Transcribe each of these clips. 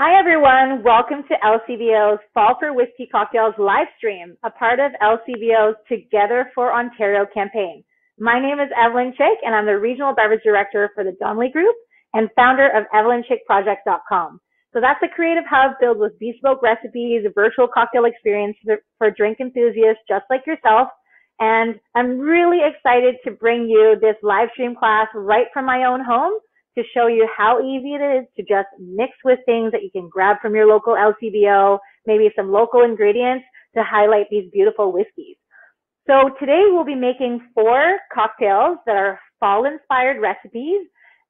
Hi, everyone. Welcome to LCBO's Fall for Whiskey Cocktails live stream, a part of LCBO's Together for Ontario campaign. My name is Evelyn Chick, and I'm the Regional Beverage Director for the Donnelly Group and founder of EvelynChickProject.com. So that's a creative hub filled with bespoke recipes, a virtual cocktail experience for drink enthusiasts just like yourself. And I'm really excited to bring you this live stream class right from my own home to show you how easy it is to just mix with things that you can grab from your local LCBO, maybe some local ingredients to highlight these beautiful whiskeys. So today we'll be making four cocktails that are fall inspired recipes.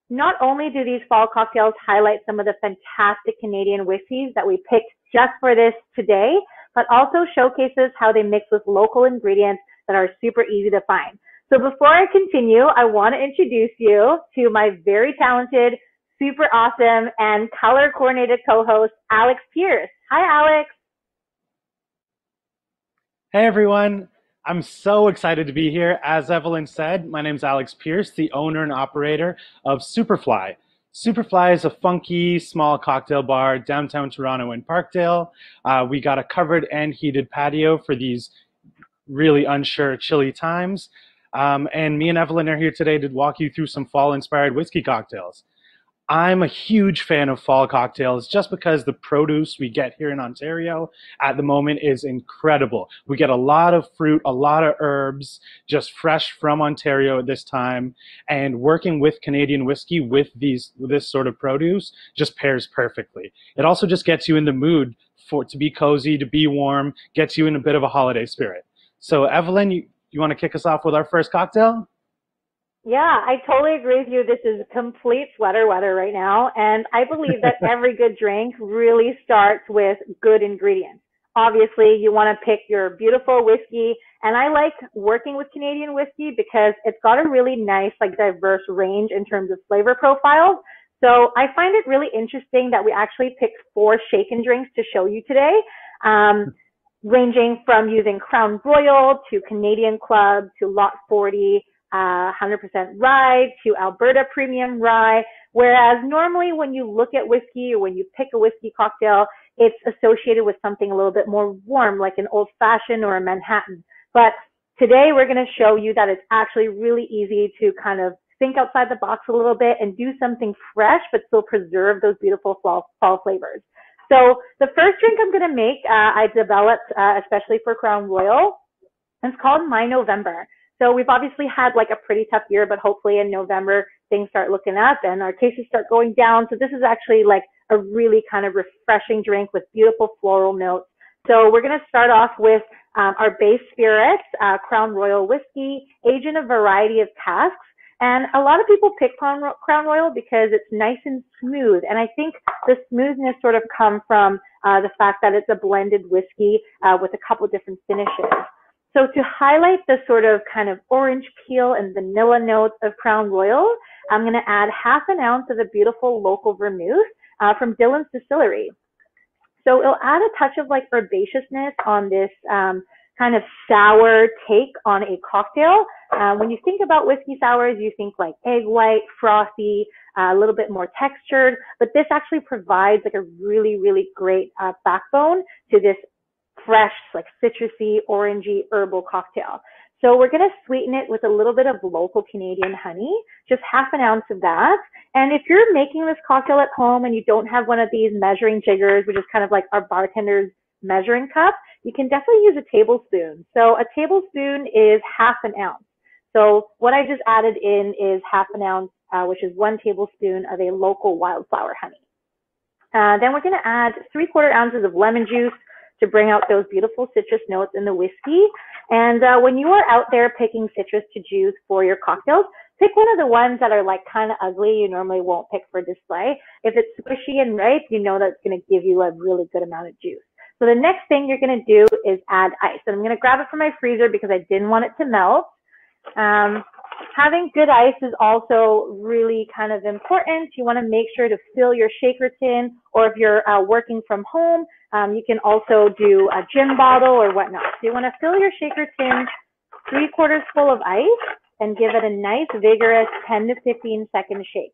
Not only do these fall cocktails highlight some of the fantastic Canadian whiskeys that we picked just for this today, but also showcases how they mix with local ingredients that are super easy to find. So before I continue, I want to introduce you to my very talented, super awesome, and color coordinated co-host, Alex Pearce. Hi, Alex. Hey, everyone. I'm so excited to be here. As Evelyn said, my name is Alex Pearce, the owner and operator of Superfly. Superfly is a funky small cocktail bar downtown Toronto in Parkdale. Uh, we got a covered and heated patio for these really unsure, chilly times. Um, and me and Evelyn are here today to walk you through some fall inspired whiskey cocktails. I'm a huge fan of fall cocktails just because the produce we get here in Ontario at the moment is incredible. We get a lot of fruit, a lot of herbs, just fresh from Ontario at this time. And working with Canadian whiskey with these this sort of produce just pairs perfectly. It also just gets you in the mood for to be cozy, to be warm, gets you in a bit of a holiday spirit. So Evelyn, you, you want to kick us off with our first cocktail? Yeah, I totally agree with you. This is complete sweater weather right now. And I believe that every good drink really starts with good ingredients. Obviously, you want to pick your beautiful whiskey. And I like working with Canadian whiskey because it's got a really nice, like diverse range in terms of flavor profiles. So I find it really interesting that we actually picked four shaken drinks to show you today. Um, ranging from using Crown Royal to Canadian Club to Lot 40, uh, 100% rye to Alberta Premium Rye. Whereas normally when you look at whiskey or when you pick a whiskey cocktail, it's associated with something a little bit more warm, like an old fashioned or a Manhattan. But today we're going to show you that it's actually really easy to kind of think outside the box a little bit and do something fresh, but still preserve those beautiful fall, fall flavors. So the first drink I'm going to make, uh, I developed uh, especially for Crown Royal. And it's called My November. So we've obviously had like a pretty tough year, but hopefully in November things start looking up and our cases start going down. So this is actually like a really kind of refreshing drink with beautiful floral notes. So we're going to start off with um, our base spirits, uh, Crown Royal whiskey, aged in a variety of casks. And a lot of people pick Crown, Royal because it's nice and smooth. And I think the smoothness sort of come from uh, the fact that it's a blended whiskey uh, with a couple different finishes. So to highlight the sort of kind of orange peel and vanilla notes of Crown Royal, I'm going to add half an ounce of a beautiful local vermouth uh, from Dillon's Distillery. So it'll add a touch of like herbaceousness on this um, kind of sour take on a cocktail. Uh, when you think about whiskey sours, you think like egg white, frothy, uh, a little bit more textured, but this actually provides like a really, really great uh, backbone to this fresh, like citrusy, orangey, herbal cocktail. So we're going to sweeten it with a little bit of local Canadian honey, just half an ounce of that. And if you're making this cocktail at home and you don't have one of these measuring jiggers, which is kind of like our bartender's measuring cup, you can definitely use a tablespoon. So a tablespoon is half an ounce. So what I just added in is half an ounce, uh, which is one tablespoon of a local wildflower honey. Uh, then we're going to add three quarter ounces of lemon juice to bring out those beautiful citrus notes in the whiskey. And uh, when you are out there picking citrus to juice for your cocktails, pick one of the ones that are like kind of ugly. You normally won't pick for display. If it's squishy and ripe, you know that's going to give you a really good amount of juice. So the next thing you're going to do is add ice. And I'm going to grab it from my freezer because I didn't want it to melt. Um, having good ice is also really kind of important. You want to make sure to fill your shaker tin, or if you're uh, working from home, um, you can also do a gin bottle or whatnot. So you want to fill your shaker tin three quarters full of ice and give it a nice vigorous 10 to 15 second shake.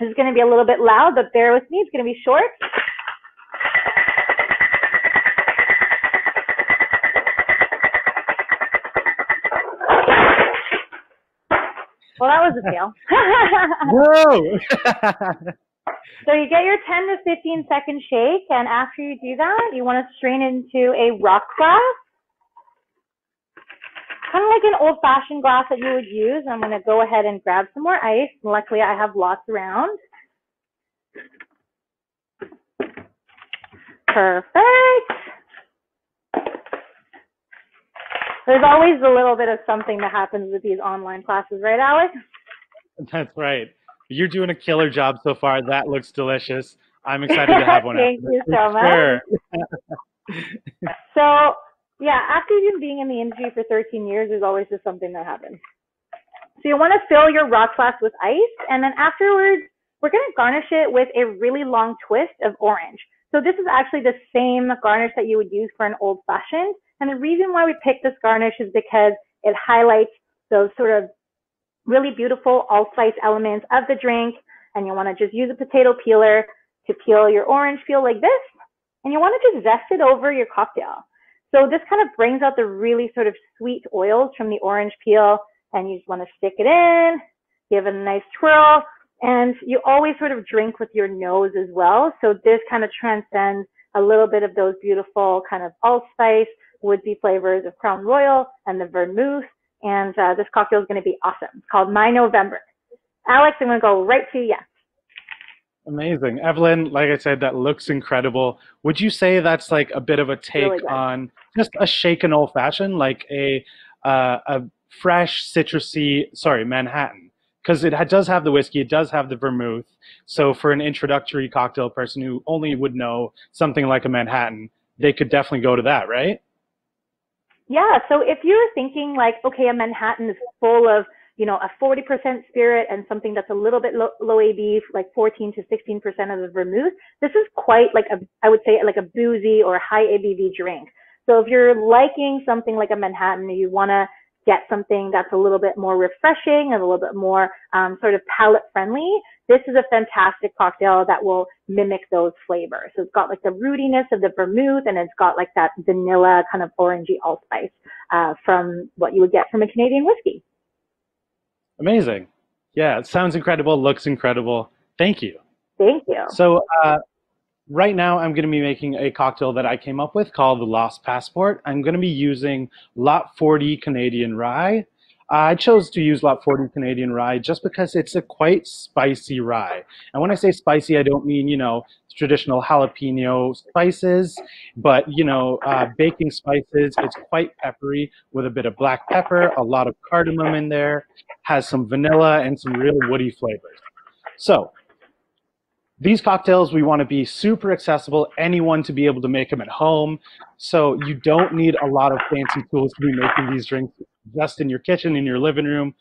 This is going to be a little bit loud, but bear with me. It's going to be short. Well, that was a fail. Whoa! so you get your 10 to 15 second shake, and after you do that, you want to strain into a rock glass. Kind of like an old fashioned glass that you would use. I'm going to go ahead and grab some more ice. Luckily, I have lots around. Perfect. There's always a little bit of something that happens with these online classes, right, Alex? That's right. You're doing a killer job so far. That looks delicious. I'm excited to have one. Of these. Thank you so much. Sure. so, yeah, after you've been being in the industry for 13 years, there's always just something that happens. So you want to fill your rock glass with ice, and then afterwards, we're going to garnish it with a really long twist of orange. So this is actually the same garnish that you would use for an old fashioned. And the reason why we picked this garnish is because it highlights those sort of really beautiful allspice elements of the drink. And you want to just use a potato peeler to peel your orange peel like this. And you want to just zest it over your cocktail. So this kind of brings out the really sort of sweet oils from the orange peel. And you just want to stick it in, give it a nice twirl. And you always sort of drink with your nose as well. So this kind of transcends a little bit of those beautiful kind of allspice would be flavors of Crown Royal and the vermouth. And uh, this cocktail is going to be awesome. It's called My November. Alex, I'm going to go right to you. Amazing. Evelyn, like I said, that looks incredible. Would you say that's like a bit of a take really on just a shaken old fashioned, like a, uh, a fresh citrusy, sorry, Manhattan? Because it does have the whiskey, it does have the vermouth. So for an introductory cocktail person who only would know something like a Manhattan, they could definitely go to that, right? Yeah. So if you're thinking like, okay, a Manhattan is full of, you know, a 40% spirit and something that's a little bit low, low ABV, like 14 to 16% of the vermouth, this is quite like a, I would say like a boozy or high ABV drink. So if you're liking something like a Manhattan, you want to get something that's a little bit more refreshing and a little bit more um, sort of palate friendly, this is a fantastic cocktail that will mimic those flavors. So it's got like the rootiness of the vermouth and it's got like that vanilla kind of orangey allspice uh, from what you would get from a Canadian whiskey. Amazing. Yeah, it sounds incredible, looks incredible. Thank you. Thank you. So uh, right now I'm going to be making a cocktail that I came up with called the Lost Passport. I'm going to be using Lot 40 Canadian Rye I chose to use Lot 40 Canadian rye just because it's a quite spicy rye. And when I say spicy, I don't mean, you know, traditional jalapeno spices, but, you know, uh, baking spices. It's quite peppery with a bit of black pepper, a lot of cardamom in there, has some vanilla and some real woody flavors. So these cocktails, we want to be super accessible, anyone to be able to make them at home. So you don't need a lot of fancy tools to be making these drinks just in your kitchen, in your living room.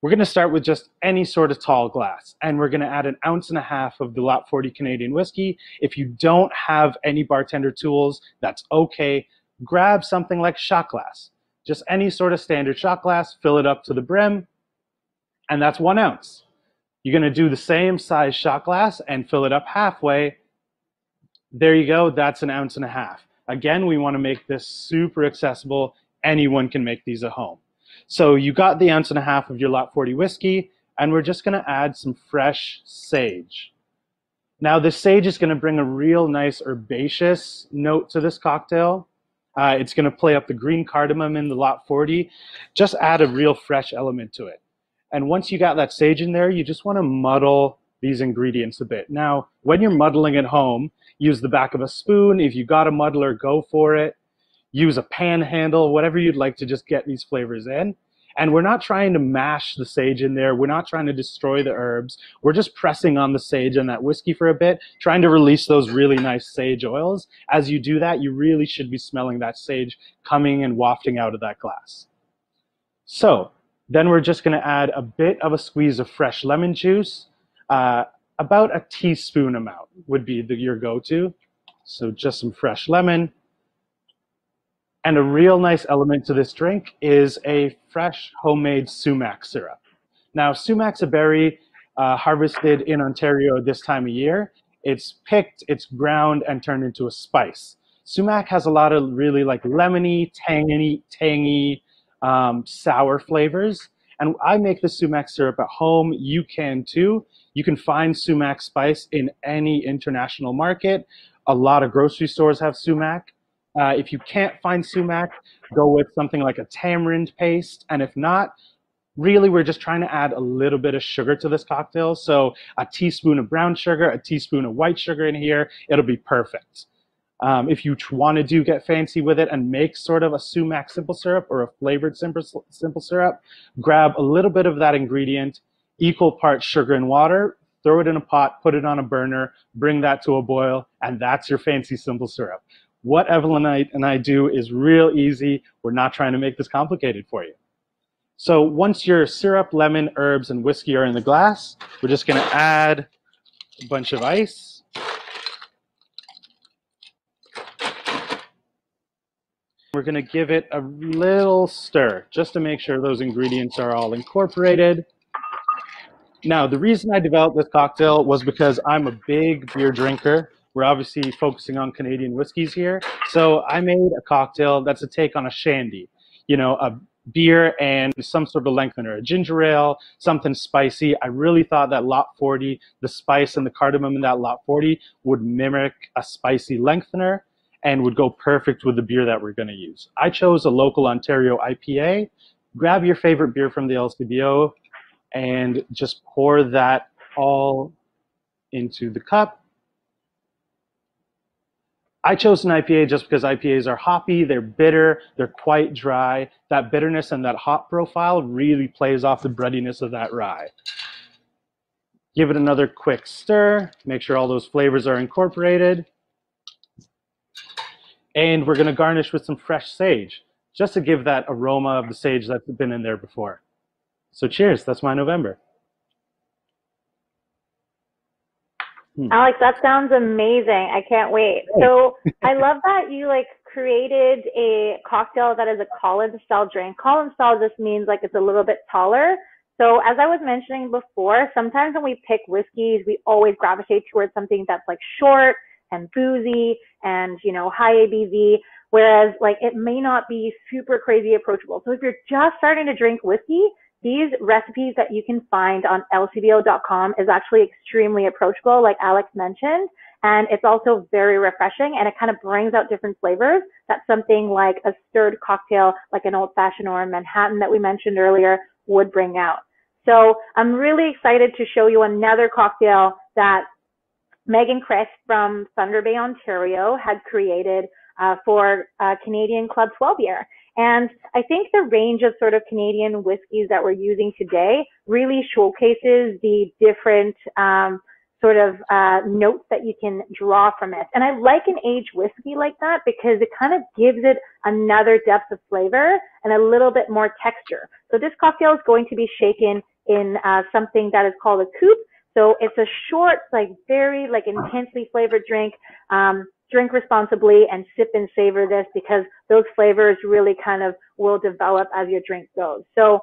We're going to start with just any sort of tall glass, and we're going to add an ounce and a half of the Lot 40 Canadian whiskey. If you don't have any bartender tools, that's okay. Grab something like shot glass, just any sort of standard shot glass, fill it up to the brim, and that's one ounce. You're going to do the same size shot glass and fill it up halfway. There you go. That's an ounce and a half. Again, we want to make this super accessible anyone can make these at home. So you got the ounce and a half of your Lot 40 whiskey, and we're just going to add some fresh sage. Now, this sage is going to bring a real nice herbaceous note to this cocktail. Uh, it's going to play up the green cardamom in the Lot 40. Just add a real fresh element to it. And once you got that sage in there, you just want to muddle these ingredients a bit. Now, when you're muddling at home, use the back of a spoon. If you got a muddler, go for it use a pan handle, whatever you'd like to just get these flavors in. And we're not trying to mash the sage in there. We're not trying to destroy the herbs. We're just pressing on the sage and that whiskey for a bit, trying to release those really nice sage oils. As you do that, you really should be smelling that sage coming and wafting out of that glass. So then we're just going to add a bit of a squeeze of fresh lemon juice. Uh, about a teaspoon amount would be the, your go-to. So just some fresh lemon. And a real nice element to this drink is a fresh homemade sumac syrup. Now, sumac's a berry uh, harvested in Ontario this time of year. It's picked, it's ground, and turned into a spice. Sumac has a lot of really like lemony, tangy, tangy, um, sour flavors. And I make the sumac syrup at home. You can too. You can find sumac spice in any international market. A lot of grocery stores have sumac. Uh, if you can't find sumac, go with something like a tamarind paste. And if not, really we're just trying to add a little bit of sugar to this cocktail. So a teaspoon of brown sugar, a teaspoon of white sugar in here, it'll be perfect. Um, if you want to do get fancy with it and make sort of a sumac simple syrup or a flavored simple, simple syrup, grab a little bit of that ingredient, equal parts sugar and water, throw it in a pot, put it on a burner, bring that to a boil, and that's your fancy simple syrup. What Evelyn and I, and I do is real easy. We're not trying to make this complicated for you. So once your syrup, lemon, herbs, and whiskey are in the glass, we're just gonna add a bunch of ice. We're to give it a little stir just to make sure those ingredients are all incorporated. Now, the reason I developed this cocktail was because I'm a big beer drinker. We're obviously focusing on Canadian whiskeys here. So I made a cocktail that's a take on a shandy, you know, a beer and some sort of lengthener, a ginger ale, something spicy. I really thought that Lot 40, the spice and the cardamom in that Lot 40 would mimic a spicy lengthener and would go perfect with the beer that we're going to use. I chose a local Ontario IPA. Grab your favorite beer from the LCBO and just pour that all into the cup. I chose an IPA just because IPAs are hoppy, they're bitter, they're quite dry. That bitterness and that hop profile really plays off the breadiness of that rye. Give it another quick stir, make sure all those flavors are incorporated. And we're going to garnish with some fresh sage, just to give that aroma of the sage that's been in there before. So cheers, that's my November. Hmm. Alex, that sounds amazing. I can't wait. So I love that you like created a cocktail that is a Collins style drink. Collins style just means like it's a little bit taller. So as I was mentioning before, sometimes when we pick whiskeys, we always gravitate towards something that's like short and boozy and, you know, high ABV. Whereas like it may not be super crazy approachable. So if you're just starting to drink whiskey, these recipes that you can find on lcbo.com is actually extremely approachable, like Alex mentioned. And it's also very refreshing and it kind of brings out different flavors that something like a stirred cocktail, like an old fashioned or a Manhattan that we mentioned earlier would bring out. So I'm really excited to show you another cocktail that Meghan Krys from Thunder Bay, Ontario had created uh, for uh, Canadian Club 12 year. And I think the range of sort of Canadian whiskeys that we're using today really showcases the different um, sort of uh, notes that you can draw from it. And I like an aged whiskey like that because it kind of gives it another depth of flavor and a little bit more texture. So this cocktail is going to be shaken in uh, something that is called a coupe. So it's a short, like very like intensely flavored drink. Um, drink responsibly and sip and savor this because those flavors really kind of will develop as your drink goes. So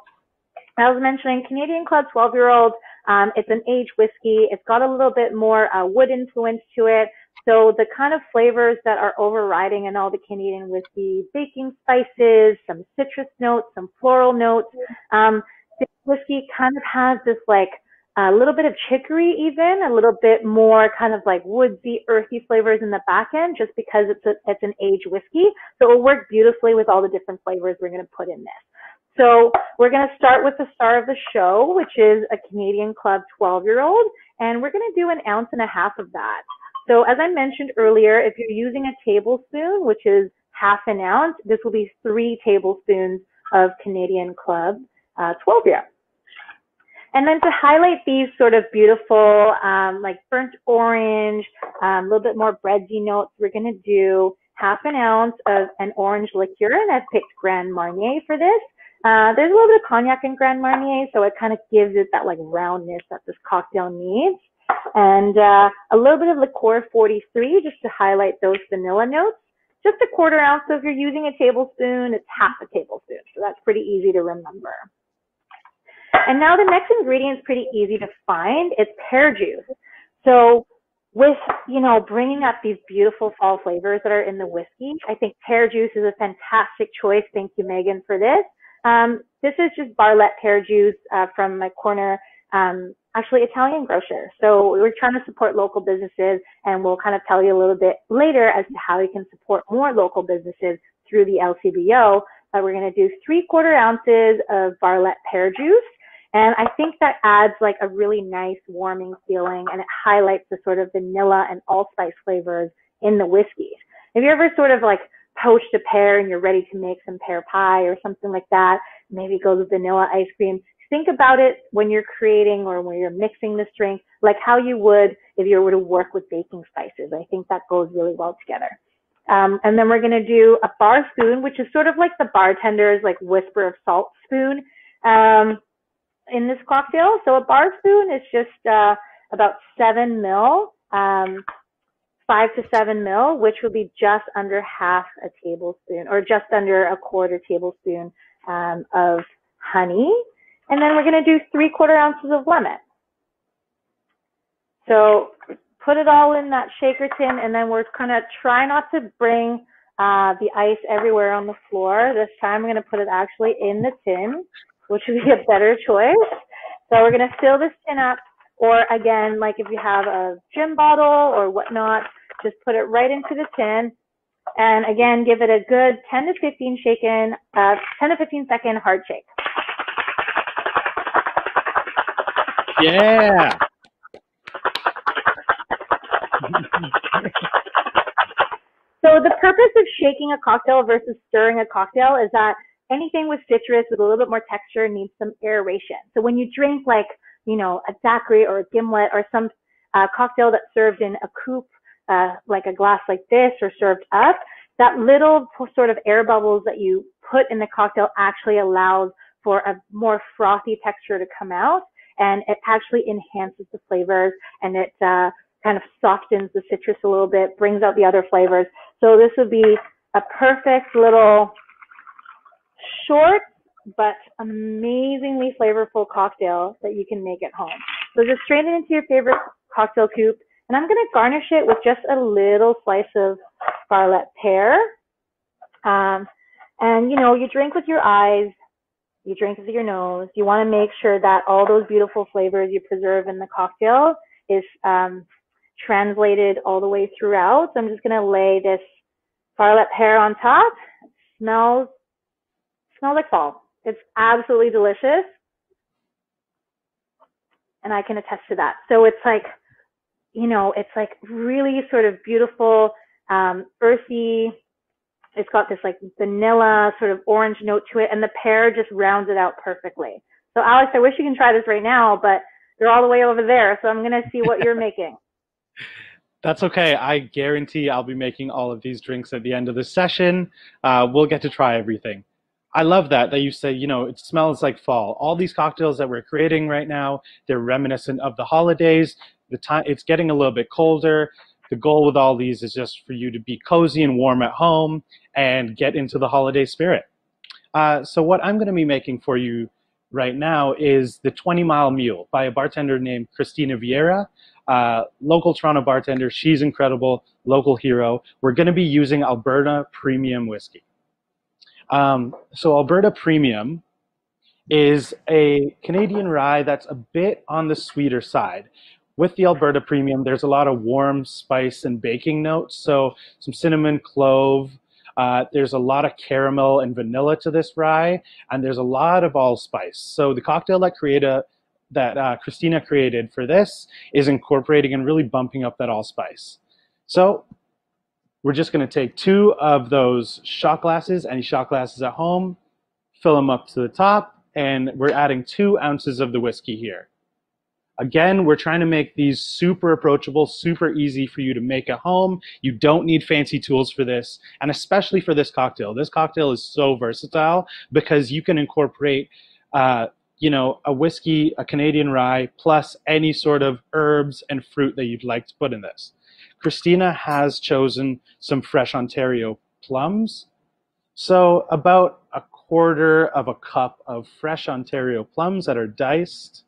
I was mentioning Canadian Club 12 year old. Um, it's an aged whiskey. It's got a little bit more uh, wood influence to it. So the kind of flavors that are overriding in all the Canadian whiskey, baking spices, some citrus notes, some floral notes. Um, this whiskey kind of has this like a little bit of chicory even, a little bit more kind of like woodsy, earthy flavors in the back end just because it's a, it's an aged whiskey. So it will work beautifully with all the different flavors we're going to put in this. So we're going to start with the star of the show, which is a Canadian Club 12 year old, and we're going to do an ounce and a half of that. So as I mentioned earlier, if you're using a tablespoon, which is half an ounce, this will be three tablespoons of Canadian Club uh, 12 year. And then to highlight these sort of beautiful, um, like burnt orange, um, a little bit more bready notes, we're going to do half an ounce of an orange liqueur, and I've picked Grand Marnier for this. Uh, there's a little bit of cognac in Grand Marnier, so it kind of gives it that like roundness that this cocktail needs. And uh, a little bit of Licor 43 just to highlight those vanilla notes. Just a quarter ounce, so if you're using a tablespoon, it's half a tablespoon. So that's pretty easy to remember. And now the next ingredient is pretty easy to find. It's pear juice. So with, you know, bringing up these beautiful fall flavors that are in the whiskey, I think pear juice is a fantastic choice. Thank you, Meghan, for this. Um, this is just Barlett pear juice uh, from my corner, um, actually Italian grocer. So we're trying to support local businesses, and we'll kind of tell you a little bit later as to how you can support more local businesses through the LCBO. Uh, we're going to do three quarter ounces of Barlett pear juice. And I think that adds like a really nice warming feeling and it highlights the sort of vanilla and allspice flavors in the whiskeys. Have you ever sort of like poached a pear and you're ready to make some pear pie or something like that? Maybe go with vanilla ice cream. Think about it when you're creating or when you're mixing this drink, like how you would if you were to work with baking spices. I think that goes really well together. Um, and then we're going to do a bar spoon, which is sort of like the bartender's like whisper of salt spoon. Um, in this cocktail. So a bar spoon is just uh, about seven mil, um, five to seven mil, which would be just under half a tablespoon or just under a quarter tablespoon um, of honey. And then we're going to do three quarter ounces of lemon. So put it all in that shaker tin and then we're going to try not to bring uh, the ice everywhere on the floor. This time we're going to put it actually in the tin which would be a better choice. So we're going to fill this tin up, or again, like if you have a gin bottle or whatnot, just put it right into the tin. And again, give it a good 10 to 15 shaken, uh, 10 to 15 second hard shake. Yeah. so the purpose of shaking a cocktail versus stirring a cocktail is that anything with citrus with a little bit more texture needs some aeration. So when you drink like, you know, a daiquiri or a gimlet or some uh, cocktail that's served in a coupe, uh, like a glass like this or served up, that little sort of air bubbles that you put in the cocktail actually allows for a more frothy texture to come out and it actually enhances the flavors and it uh, kind of softens the citrus a little bit, brings out the other flavors. So this would be a perfect little short but amazingly flavorful cocktail that you can make at home. So just strain it into your favorite cocktail coupe, and I'm going to garnish it with just a little slice of Barlett pear. Um, and you know, you drink with your eyes, you drink with your nose. You want to make sure that all those beautiful flavors you preserve in the cocktail is um, translated all the way throughout. So I'm just going to lay this Barlett pear on top. It smells smells like fall. It's absolutely delicious. And I can attest to that. So it's like, you know, it's like really sort of beautiful, um, earthy. It's got this like vanilla sort of orange note to it, and the pear just rounds it out perfectly. So Alex, I wish you can try this right now, but they're all the way over there. So I'm gonna see what you're making. That's okay. I guarantee I'll be making all of these drinks at the end of the session. Uh, we'll get to try everything. I love that that you say, you know, it smells like fall. All these cocktails that we're creating right now, they're reminiscent of the holidays. The time it's getting a little bit colder. The goal with all these is just for you to be cozy and warm at home and get into the holiday spirit. Uh, so what I'm going to be making for you right now is the 20 Mile Mule by a bartender named Christina Veira, uh, local Toronto bartender. She's incredible, local hero. We're going to be using Alberta Premium Whiskey. Um, so Alberta Premium is a Canadian rye that's a bit on the sweeter side. With the Alberta Premium, there's a lot of warm spice and baking notes. So some cinnamon, clove. Uh, there's a lot of caramel and vanilla to this rye, and there's a lot of allspice. So the cocktail that created that uh, Christina created for this is incorporating and really bumping up that allspice. So we're just going to take two of those shot glasses, any shot glasses at home, fill them up to the top, and we're adding two ounces of the whiskey here. Again, we're trying to make these super approachable, super easy for you to make at home. You don't need fancy tools for this, and especially for this cocktail. This cocktail is so versatile because you can incorporate, uh, you know, a whiskey, a Canadian rye, plus any sort of herbs and fruit that you'd like to put in this. Christina has chosen some fresh Ontario plums. So about a quarter of a cup of fresh Ontario plums that are diced.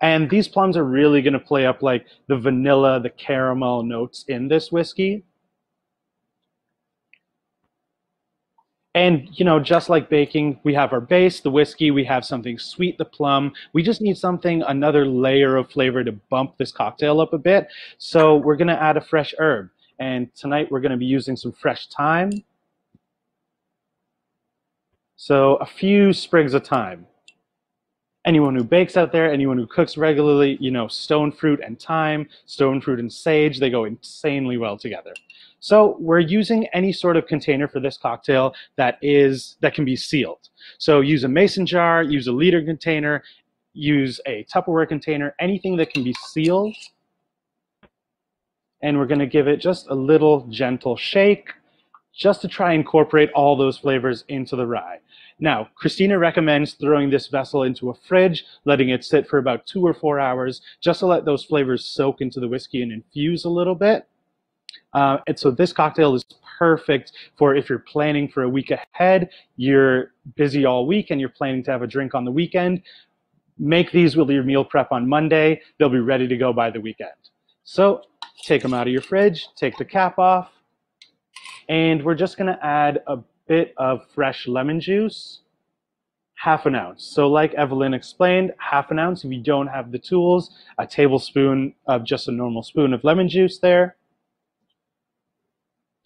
And these plums are really going to play up like the vanilla, the caramel notes in this whiskey. And, you know, just like baking, we have our base, the whiskey, we have something sweet, the plum. We just need something, another layer of flavor to bump this cocktail up a bit. So we're going to add a fresh herb. And tonight we're going to be using some fresh thyme. So a few sprigs of thyme anyone who bakes out there, anyone who cooks regularly, you know, stone fruit and thyme, stone fruit and sage, they go insanely well together. So we're using any sort of container for this cocktail that is that can be sealed. So use a mason jar, use a liter container, use a Tupperware container, anything that can be sealed. And we're going to give it just a little gentle shake just to try and incorporate all those flavors into the rye. Now, Christina recommends throwing this vessel into a fridge, letting it sit for about two or four hours, just to let those flavors soak into the whiskey and infuse a little bit. Uh, and so this cocktail is perfect for if you're planning for a week ahead, you're busy all week and you're planning to have a drink on the weekend. Make these with your meal prep on Monday. They'll be ready to go by the weekend. So take them out of your fridge, take the cap off, and we're just going to add a bit of fresh lemon juice, half an ounce. So like Evelyn explained, half an ounce if you don't have the tools, a tablespoon of just a normal spoon of lemon juice there.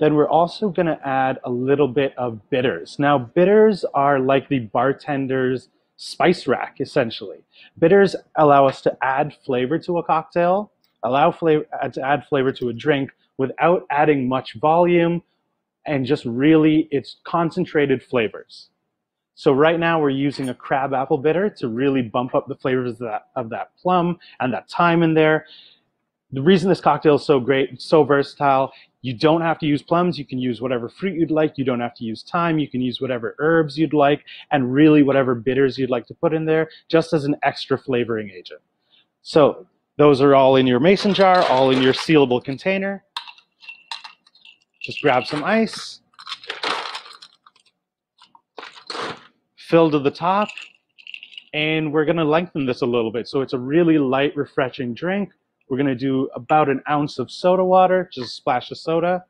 Then we're also going to add a little bit of bitters. Now, bitters are like the bartender's spice rack, essentially. Bitters allow us to add flavor to a cocktail, allow flavor, uh, to add flavor to a drink without adding much volume and just really it's concentrated flavors. So right now we're using a crab apple bitter to really bump up the flavors of that, of that plum and that thyme in there. The reason this cocktail is so great, so versatile, you don't have to use plums. You can use whatever fruit you'd like. You don't have to use thyme. You can use whatever herbs you'd like and really whatever bitters you'd like to put in there just as an extra flavoring agent. So those are all in your mason jar, all in your sealable container. Just grab some ice, fill to the top, and we're gonna lengthen this a little bit. So it's a really light, refreshing drink. We're gonna do about an ounce of soda water, just a splash of soda,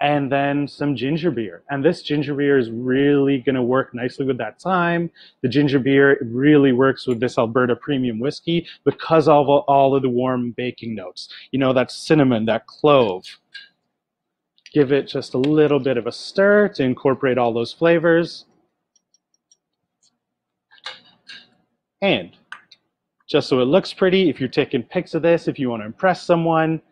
and then some ginger beer. And this ginger beer is really gonna work nicely with that thyme. The ginger beer really works with this Alberta premium whiskey because of all of the warm baking notes. You know, that cinnamon, that clove, Give it just a little bit of a stir to incorporate all those flavors. And just so it looks pretty, if you're taking pics of this, if you want to impress someone,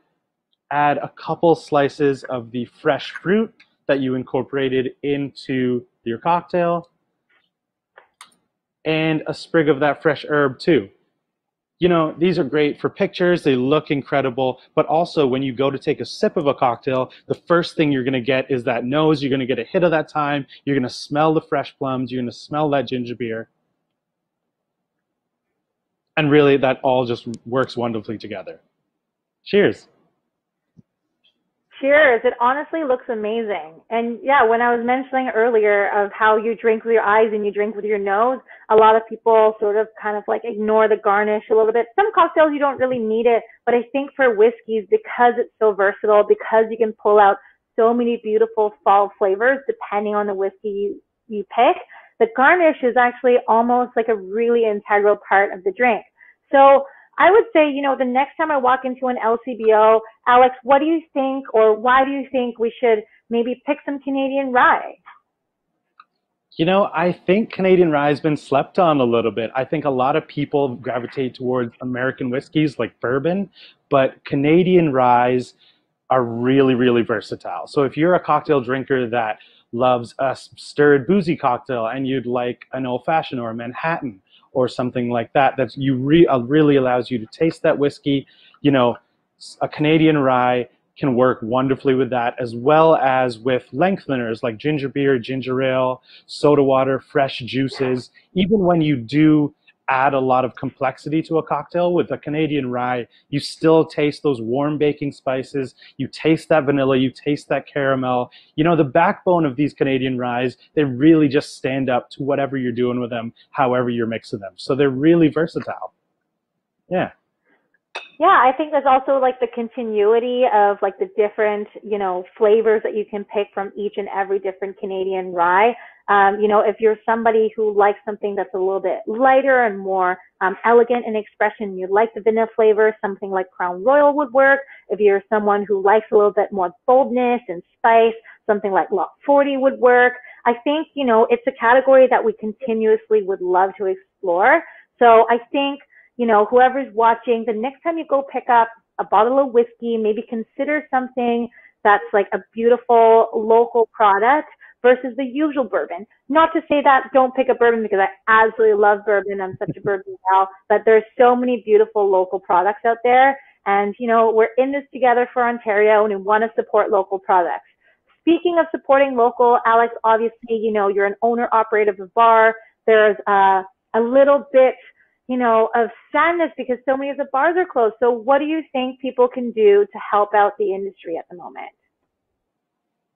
add a couple slices of the fresh fruit that you incorporated into your cocktail and a sprig of that fresh herb too you know, these are great for pictures. They look incredible. But also, when you go to take a sip of a cocktail, the first thing you're going to get is that nose. You're going to get a hit of that thyme. You're going to smell the fresh plums. You're going to smell that ginger beer. And really, that all just works wonderfully together. Cheers. Cheers. It honestly looks amazing. And yeah, when I was mentioning earlier of how you drink with your eyes and you drink with your nose, a lot of people sort of kind of like ignore the garnish a little bit. Some cocktails you don't really need it, but I think for whiskeys, because it's so versatile, because you can pull out so many beautiful fall flavors depending on the whiskey you, you pick, the garnish is actually almost like a really integral part of the drink. So I would say, you know, the next time I walk into an LCBO, Alex, what do you think or why do you think we should maybe pick some Canadian rye? You know, I think Canadian rye has been slept on a little bit. I think a lot of people gravitate towards American whiskeys like bourbon, but Canadian ryes are really, really versatile. So if you're a cocktail drinker that loves a stirred boozy cocktail and you'd like an old fashioned or a Manhattan, or something like that that you re- uh, really allows you to taste that whiskey. You know, a Canadian rye can work wonderfully with that, as well as with lengtheners like ginger beer, ginger ale, soda water, fresh juices. Even when you do add a lot of complexity to a cocktail. With a Canadian rye, you still taste those warm baking spices. You taste that vanilla, you taste that caramel. You know, the backbone of these Canadian ryes, they really just stand up to whatever you're doing with them, however you're mixing them. So they're really versatile. Yeah. Yeah, I think there's also like the continuity of like the different, you know, flavors that you can pick from each and every different Canadian rye. Um, you know, if you're somebody who likes something that's a little bit lighter and more um, elegant in expression, you like the vanilla flavor, something like Crown Royal would work. If you're someone who likes a little bit more boldness and spice, something like Lot 40 would work. I think, you know, it's a category that we continuously would love to explore. So I think, you know, whoever's watching, the next time you go pick up a bottle of whiskey, maybe consider something that's like a beautiful local product versus the usual bourbon. Not to say that don't pick a bourbon because I absolutely love bourbon. I'm such a bourbon gal, but there's so many beautiful local products out there. And, you know, we're in this together for Ontario and we want to support local products. Speaking of supporting local, Alex, obviously, you know, you're an owner operator of a bar. There's uh, a little bit, you know, of sadness because so many of the bars are closed. So what do you think people can do to help out the industry at the moment?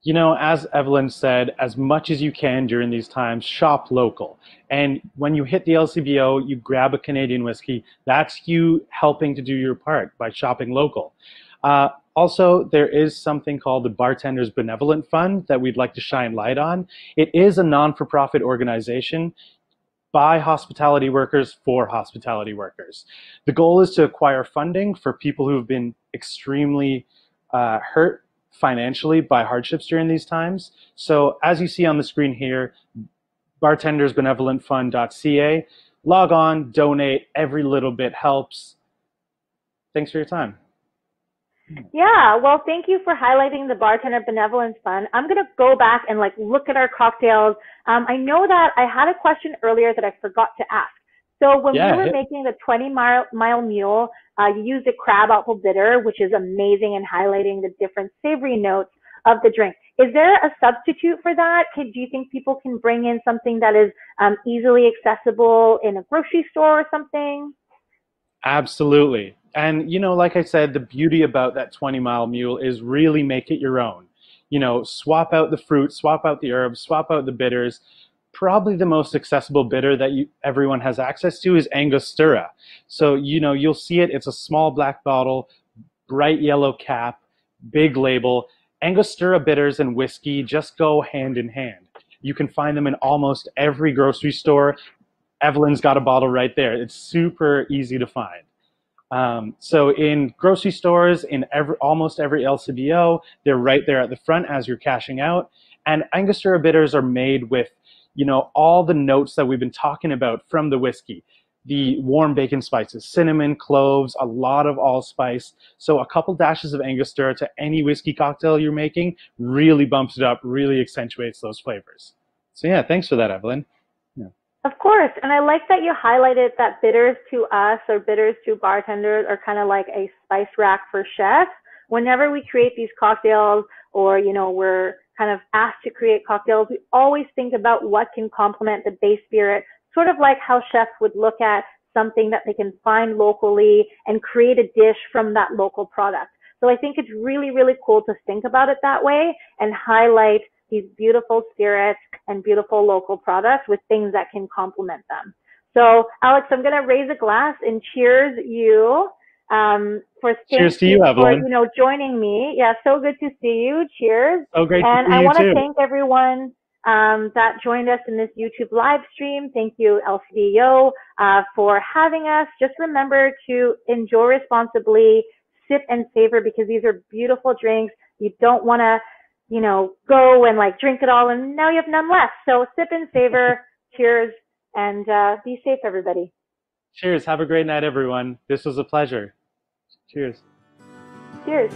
You know, as Evelyn said, as much as you can during these times, shop local. And when you hit the LCBO, you grab a Canadian whiskey. That's you helping to do your part by shopping local. Uh, also, there is something called the Bartenders Benevolent Fund that we'd like to shine light on. It is a non for profit organization by hospitality workers for hospitality workers. The goal is to acquire funding for people who have been extremely uh, hurt financially by hardships during these times. So as you see on the screen here, bartendersbenevolentfund.ca, log on, donate, every little bit helps. Thanks for your time. Yeah, well, thank you for highlighting the Bartender Benevolence Fund. I'm going to go back and like look at our cocktails. Um, I know that I had a question earlier that I forgot to ask. So when yeah, we were making the 20 mile, mile mule, uh, you used a crab apple bitter, which is amazing in highlighting the different savory notes of the drink. Is there a substitute for that? Can, do you think people can bring in something that is um, easily accessible in a grocery store or something? Absolutely. And, you know, like I said, the beauty about that 20 mile mule is really make it your own. You know, swap out the fruit, swap out the herbs, swap out the bitters, probably the most accessible bitter that you, everyone has access to is Angostura. So, you know, you'll see it. It's a small black bottle, bright yellow cap, big label. Angostura bitters and whiskey just go hand in hand. You can find them in almost every grocery store. Evelyn's got a bottle right there. It's super easy to find. Um, so in grocery stores, in every, almost every LCBO, they're right there at the front as you're cashing out. And Angostura bitters are made with you know, all the notes that we've been talking about from the whiskey. The warm bacon spices, cinnamon, cloves, a lot of allspice. So a couple dashes of Angostura to any whiskey cocktail you're making really bumps it up, really accentuates those flavors. So yeah, thanks for that, Evelyn. Yeah. Of course, and I like that you highlighted that bitters to us or bitters to bartenders are kind of like a spice rack for chefs. Whenever we create these cocktails or, you know, we're kind of asked to create cocktails, we always think about what can complement the base spirit, sort of like how chefs would look at something that they can find locally and create a dish from that local product. So I think it's really, really cool to think about it that way and highlight these beautiful spirits and beautiful local products with things that can complement them. So Alex, I'm going to raise a glass and cheers you um, for cheers to you, Evelyn. For, you know, joining me. Yeah, so good to see you. Cheers. Oh, great and to see I want to thank everyone um, that joined us in this YouTube live stream. Thank you, LCBO, uh, for having us. Just remember to enjoy responsibly, sip and savor because these are beautiful drinks. You don't want to, you know, go and like drink it all and now you have none left. So sip and savor. Cheers and uh, be safe, everybody. Cheers. Have a great night, everyone. This was a pleasure. Cheers. Cheers.